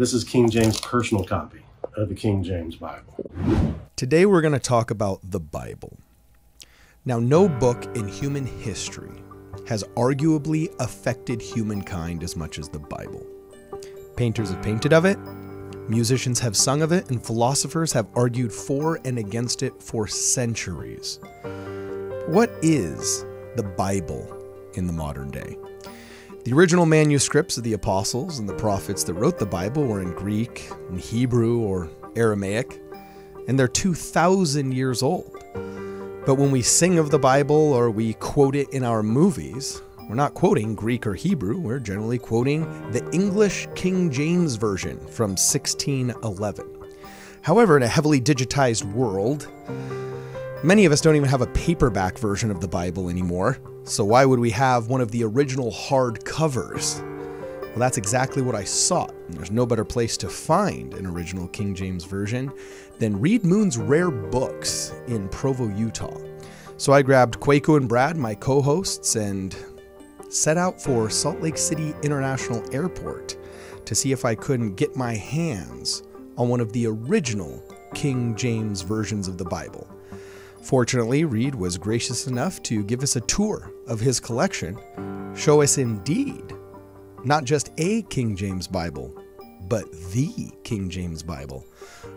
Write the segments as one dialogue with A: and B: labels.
A: This is King James' personal copy of the King James Bible.
B: Today we're going to talk about the Bible. Now, no book in human history has arguably affected humankind as much as the Bible. Painters have painted of it, musicians have sung of it, and philosophers have argued for and against it for centuries. What is the Bible in the modern day? The original manuscripts of the apostles and the prophets that wrote the Bible were in Greek, in Hebrew, or Aramaic, and they're 2,000 years old. But when we sing of the Bible or we quote it in our movies, we're not quoting Greek or Hebrew, we're generally quoting the English King James Version from 1611. However, in a heavily digitized world, many of us don't even have a paperback version of the Bible anymore, so why would we have one of the original hard covers? Well, that's exactly what I sought. There's no better place to find an original King James Version than Reid Moon's Rare Books in Provo, Utah. So I grabbed Kwaku and Brad, my co hosts, and set out for Salt Lake City International Airport to see if I couldn't get my hands on one of the original King James versions of the Bible. Fortunately, Reid was gracious enough to give us a tour of his collection, show us indeed not just a King James Bible, but the King James Bible,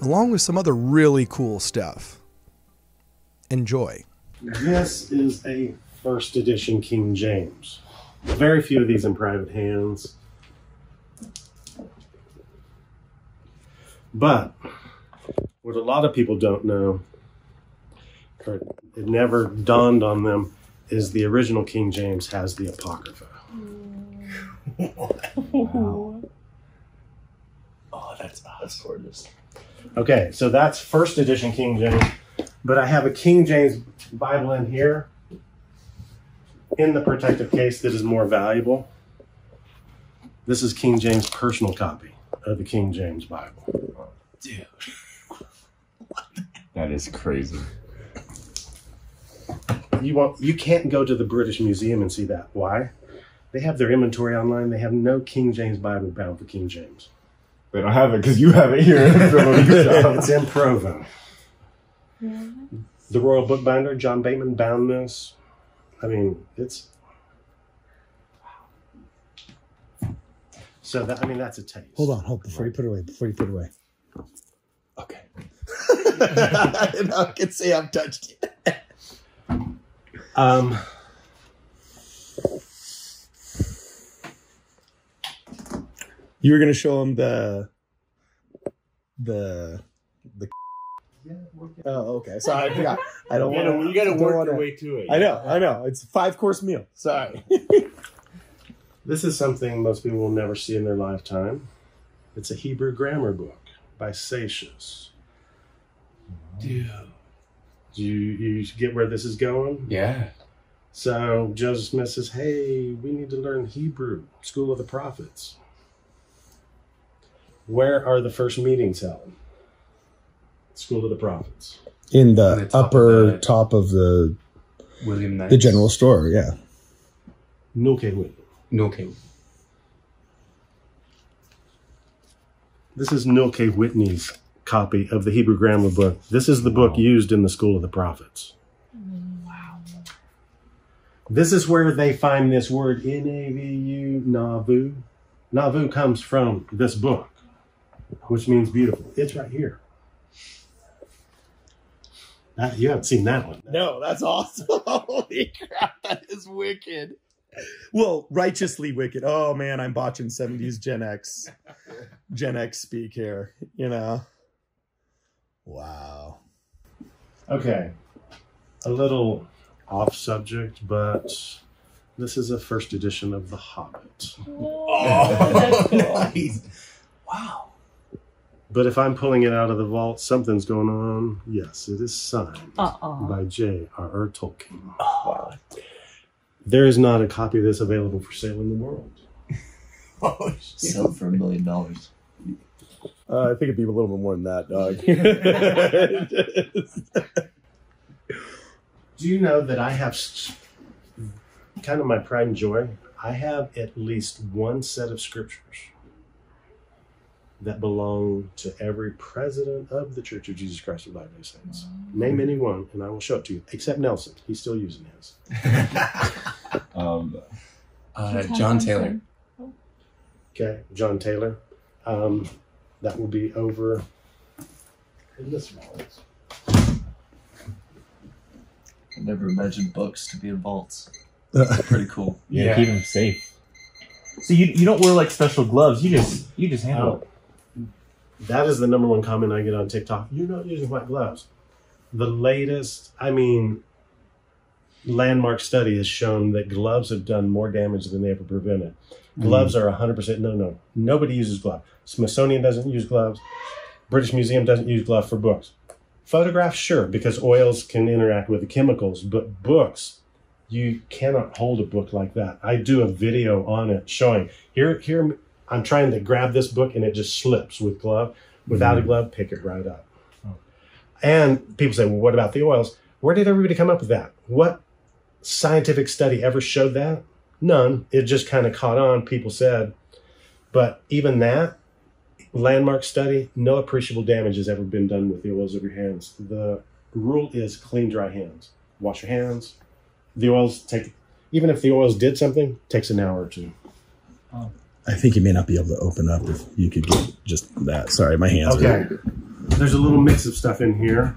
B: along with some other really cool stuff. Enjoy.
A: This is a first edition King James. Very few of these in private hands. But what a lot of people don't know, or it never dawned on them, is the original King James has the Apocrypha.
C: Oh, that's that's gorgeous.
A: Okay, so that's first edition King James, but I have a King James Bible in here in the protective case that is more valuable. This is King James' personal copy of the King James Bible.
C: Dude.
D: That is crazy.
A: You want you can't go to the British Museum and see that. Why? They have their inventory online. They have no King James Bible bound for King James.
D: They don't have it because you have it here
A: it's in Provo. The Royal Bookbinder, John Bateman, bound this. I mean, it's so that I mean that's a taste.
E: Hold on, hold before you put it away. Before you put it away.
D: okay.
E: I can say I've touched it.
A: Um,
E: You were gonna show him the the the. Oh, okay. Sorry, I forgot. I don't
C: You gotta, you gotta
E: don't
C: work
E: wanna-
C: your way to it.
E: I know, I know. It's a five course meal. Sorry.
A: this is something most people will never see in their lifetime. It's a Hebrew grammar book by Seixas.
C: Dude.
A: Do you, you get where this is going?
C: Yeah.
A: So Joseph Smith says, "Hey, we need to learn Hebrew, School of the Prophets." Where are the first meetings held? School of the Prophets.
E: In
C: the
E: the
C: top of
E: upper
C: the-
E: top of the
C: William Knight.
E: the general store, yeah.
A: Nulkewit.
C: No, okay.
A: This is Newel K. Whitney's copy of the Hebrew grammar book. This is the book used in the School of the Prophets.
F: Wow.
A: This is where they find this word N-A-V-U, Nauvoo. Nauvoo comes from this book, which means beautiful. It's right here. That, you haven't seen that one.
E: No, that's awesome. Holy crap, that is wicked. Well, righteously wicked. Oh man, I'm botching 70s Gen X. Gen X speak here, you know. Wow.
A: Okay. A little off subject, but this is a first edition of The Hobbit.
C: Oh, nice. Wow.
A: But if I'm pulling it out of the vault, something's going on. Yes, it is signed
F: Uh-uh.
A: by J.R.R. Tolkien.
C: Oh,
A: There is not a copy of this available for sale in the world.
C: oh shit.
G: Sell for a million dollars.
E: Uh, I think it'd be a little bit more than that, dog.
A: Do you know that I have kind of my pride and joy? I have at least one set of scriptures that belong to every president of the Church of Jesus Christ of Latter-day Saints. Name anyone, and I will show it to you. Except Nelson, he's still using his.
D: Um,
C: Uh, John Taylor.
A: Okay, John Taylor. Um, that will be over in this wallet.
F: I never imagined books to be in vaults. Pretty cool.
D: yeah,
C: Yeah.
D: keep them safe. So you you don't wear like special gloves. You just you just handle
A: Oh, that is the number one comment I get on TikTok. You're not using white gloves. The latest, I mean, landmark study has shown that gloves have done more damage than they ever prevented. Gloves mm. are 100% no, no. Nobody uses gloves. Smithsonian doesn't use gloves. British Museum doesn't use gloves for books. Photographs, sure, because oils can interact with the chemicals, but books, you cannot hold a book like that. I do a video on it showing here, here, I'm trying to grab this book and it just slips with glove. Without a mm. glove, pick it right up. And people say, well, what about the oils? Where did everybody come up with that? What scientific study ever showed that? None. It just kind of caught on, people said. But even that landmark study, no appreciable damage has ever been done with the oils of your hands. The rule is clean, dry hands. Wash your hands. The oils take, even if the oils did something, takes an hour or two.
E: I think you may not be able to open up if you could get just that. Sorry, my hands
A: Okay.
E: are.
A: There's a little mix of stuff in here.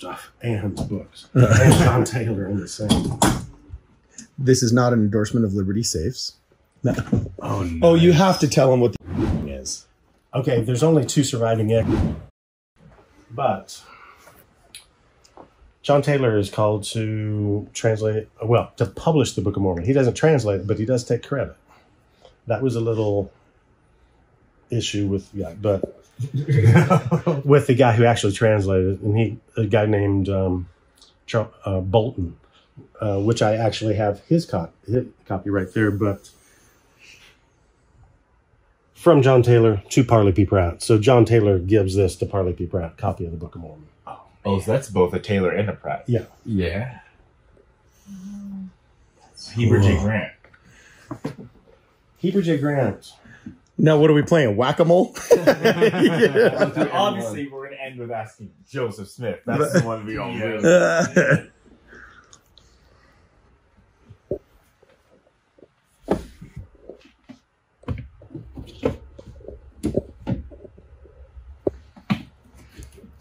A: Stuff and books. and John Taylor in the same.
E: This is not an endorsement of Liberty Safes. No.
C: Oh, no.
E: Oh, you have to tell them what the thing is.
A: Okay, there's only two surviving ex- but John Taylor is called to translate, well, to publish the Book of Mormon. He doesn't translate it, but he does take credit. That was a little issue with yeah, but with the guy who actually translated it, and he a guy named um, Char- uh, Bolton, uh, which I actually have his, cop- his copy right there, but from John Taylor to Parley P. Pratt. So John Taylor gives this to Parley P. Pratt, copy of the Book of Mormon.
D: Oh, oh so that's both a Taylor and a Pratt.
A: Yeah.
C: Yeah.
D: Heber J. Grant.
A: Heber J. Grant.
E: Now, what are we playing? Whack a mole?
D: Obviously, we're gonna end with asking Joseph Smith. That's the one we all really.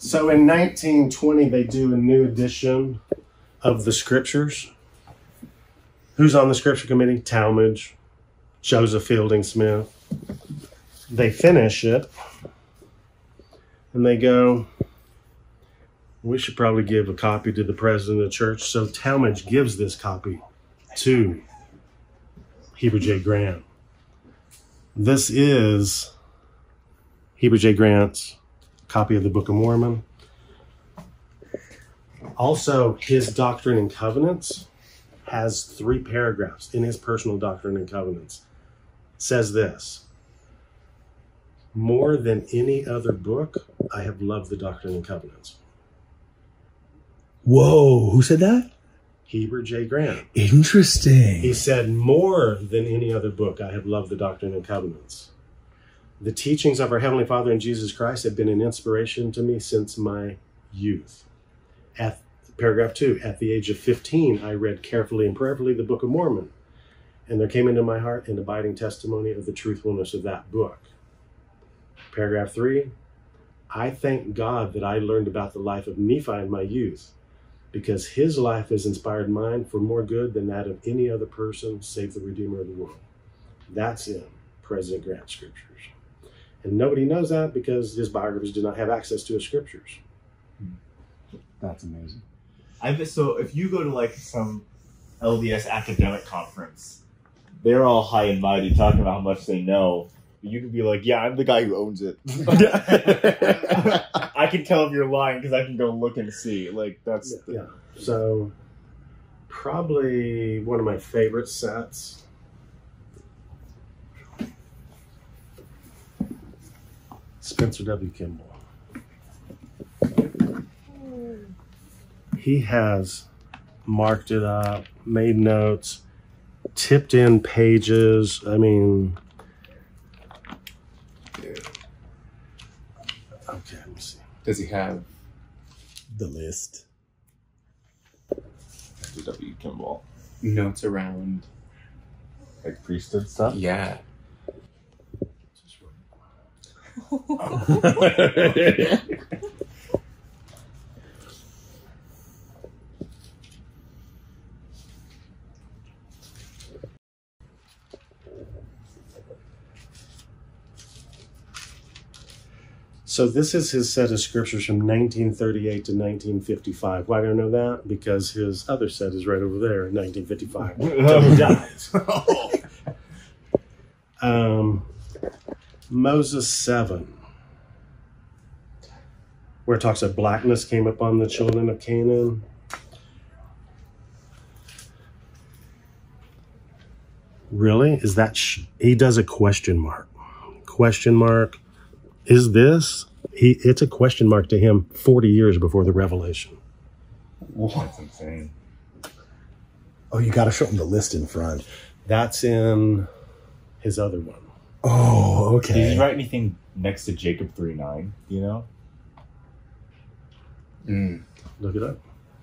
A: So in 1920, they do a new edition of the scriptures. Who's on the scripture committee? Talmage, Joseph Fielding Smith. They finish it and they go, We should probably give a copy to the president of the church. So Talmage gives this copy to Heber J. Grant. This is Heber J. Grant's copy of the Book of Mormon. Also, his Doctrine and Covenants has three paragraphs in his personal Doctrine and Covenants. It says this More than any other book, I have loved the Doctrine and Covenants.
E: Whoa, who said that?
A: Heber J. Grant.
E: Interesting.
A: He said, More than any other book, I have loved the Doctrine and Covenants. The teachings of our Heavenly Father and Jesus Christ have been an inspiration to me since my youth. At paragraph two, at the age of 15, I read carefully and prayerfully the Book of Mormon, and there came into my heart an abiding testimony of the truthfulness of that book. Paragraph three, I thank God that I learned about the life of Nephi in my youth because his life has inspired mine for more good than that of any other person save the Redeemer of the world. That's in President Grant's scriptures. And nobody knows that because his biographers did not have access to his scriptures.
D: That's amazing. I so. If you go to like some LDS academic conference, they're all high and mighty talking about how much they know. You could be like, "Yeah, I'm the guy who owns it." I can tell if you're lying because I can go look and see. Like that's the-
A: Yeah. So, probably one of my favorite sets. Spencer W. Kimball. He has marked it up, made notes, tipped in pages. I mean, Okay, let me see.
C: Does he have
E: The list.
D: W. Kimball.
C: notes around?
D: Like priesthood stuff?
C: Yeah.
A: So this is his set of scriptures from 1938 to 1955. Why do I know that? Because his other set is right over there in 1955. Till he dies. um, Moses 7, where it talks about blackness came upon the children of Canaan. Really? Is that sh- he does a question mark? Question mark. Is this? He it's a question mark to him 40 years before the revelation.
D: That's insane.
E: Oh, you got to show him the list in front.
A: That's in his other one.
E: Oh, okay.
D: Did he write anything next to Jacob 3 9? You know?
C: Mm.
A: Look it up.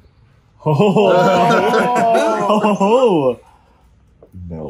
A: oh, oh.
D: Oh! no